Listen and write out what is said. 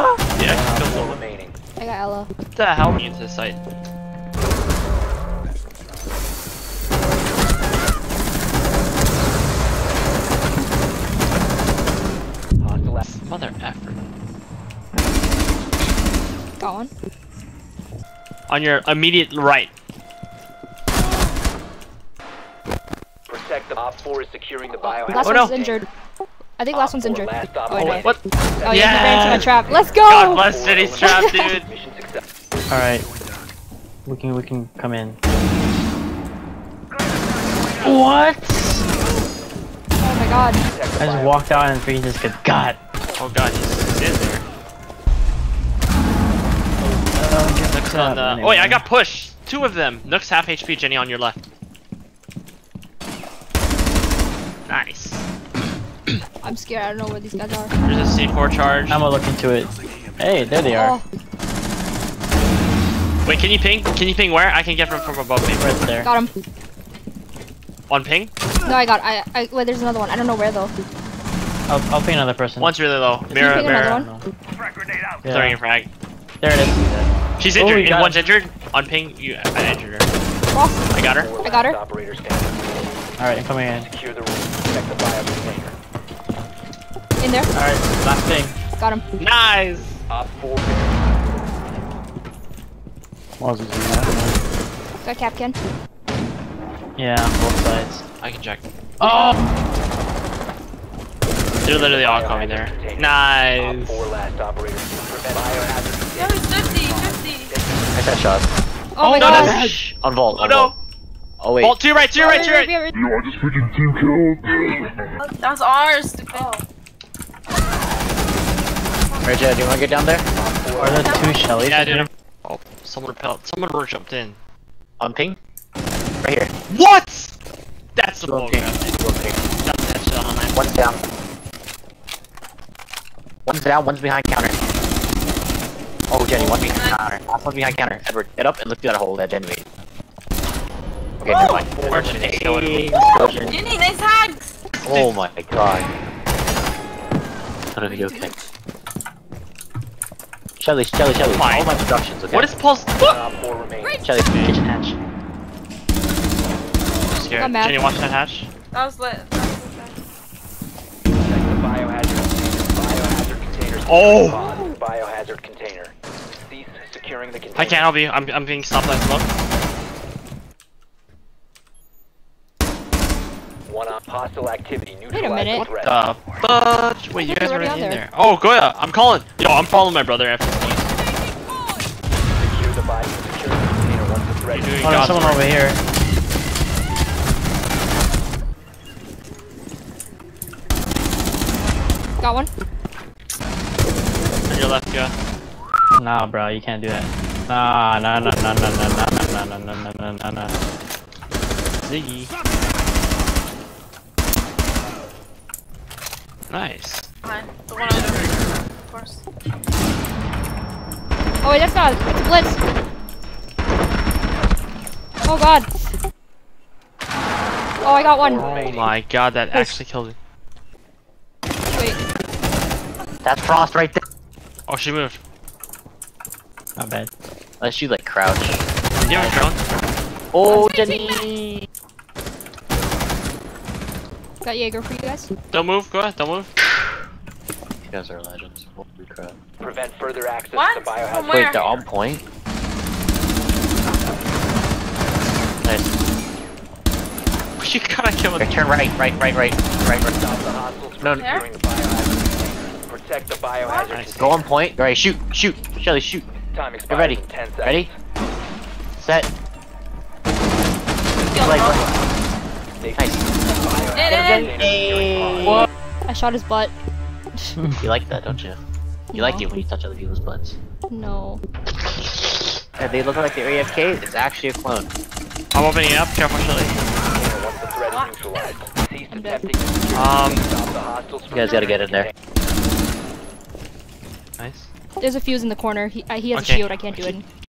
Uh-huh. Yeah, kill Four someone. remaining. I got Ela. What the hell means this site? Oh, Hostile act- Mother effort. Got one. On your immediate right. Protect the Op 4 is securing the Last biohazard. Oh, oh no. injured. I think last one's 4 injured. last op Oh, wait, no. What? Oh, yeah, he ran into my trap. Let's go! God go! bless City's trap, dude. Alright. We can we can come in. What? Oh my god. I just walked out and freaking just got got. Oh god, he's in there. Oh, Nook's on the. Oh wait, I got pushed. Two of them. Nook's half HP. Jenny on your left. Nice. I'm scared. I don't know where these guys are. There's a C4 charge. I'm gonna look into it. Hey, there they are. Oh, Wait, can you ping? Can you ping where? I can get from from above me. Right there. got him. On ping? No, I got. I. I. Wait, there's another one. I don't know where though. I'll, I'll ping another person. One's really low. Can you Mirror, ping another mirror. one? Yeah. Throwing a frag. There it is. She's Oh, injured. we and got- one's injured. On ping, you. I injured her. Cross. I got her. I got her. Alright, I'm coming in. Secure the room. Protect the biocontainer. In there. Alright, last thing. Got him. Nice! Op 4. Mozzie's in that. Got Kapkan. Yeah, both sides. I can check. Oh! They're literally all coming there. Nice! Four last operators. 50, 50. I got shot. Oh, oh my no, gosh! No. On vault. Oh on no! Vault. Oh wait. Vault, two right, two oh, right, two right! You are just freaking team killed! That's ours, stupid. Oh. Reggie, do you wanna get down there? Are there two Shellys? Yeah, in here? dude. Oh, someone repelled. Someone were jumped in. On ping? Right here. What? That's the Go on bull. ping. That's Go on ping. that shot on that. One's down. One's down, one's behind counter. Oh, Jenny, one behind counter. Last one behind counter. Edward, get up and look through that hole that Jenny made. Okay, never mind. Or Jenny's killing me. Let's go, Jenny. Jenny, nice hacks! Oh my god. Gonna be okay. Shelly, Shelly, Shelly. All my productions, okay? What is Pulse? Op uh, 4 remaining. Shelly, kitchen hatch. Scared. I'm mad. Jenny, watch that hatch. That was lit. That was lit. The biohazard container. Biohazard container. Oh. Biohazard container. Cease securing the container. I can't help you. I'm, I'm being stopped by smoke. One op hostile activity. Wait a minute. What. The fudge? Wait, you guys they're already in on there. Oh, Goya, I'm calling. Yo, I'm following my brother after this. Secure the bio. Secure the container once the threat You're doing Oh, there's someone work. over here. Got one. On your left, Goya. Nah, bro, you can't do that. Nah, nah, nah, nah, nah, nah, nah, nah, nah, nah, nah, nah, nah, nah. Ziggy. Nice. Fine. The one over there. Of course. Oh wait, that's not. It's Blitz. Oh god. Oh, I got one. Oh my god, that actually killed me. Wait. That's Frost right there. Oh, she moved. Not bad. Unless you like crouch. Do you have a drone? Oh, Jenny! Got Jaeger for you guys. Don't move, go ahead, don't move. You guys are legends. Holy crap. Prevent further access What? to biohazard. From where? Wait, they're on point? You gotta kill Okay, it. turn right, right, right, right, right, right. Stop the hostiles No, from the biohazard. Protect the biohazard Nice. Go on point. Alright, shoot, shoot. Shelly, shoot. Time Get ready. in 10 seconds. Ready? Set. Yo, Like, bro. right. They Nice. biohazard Did it. container. I shot his butt. You like that, don't you? You like it when you touch other people's butts. No. Yeah, they look like they're AFK. It's actually a clone. I'm opening it up, careful, Shelly. Um, Stop the hostiles from You guys gotta get in there. Nice. There's a fuse in the corner. He, uh, he has Okay. a shield. I can't do it.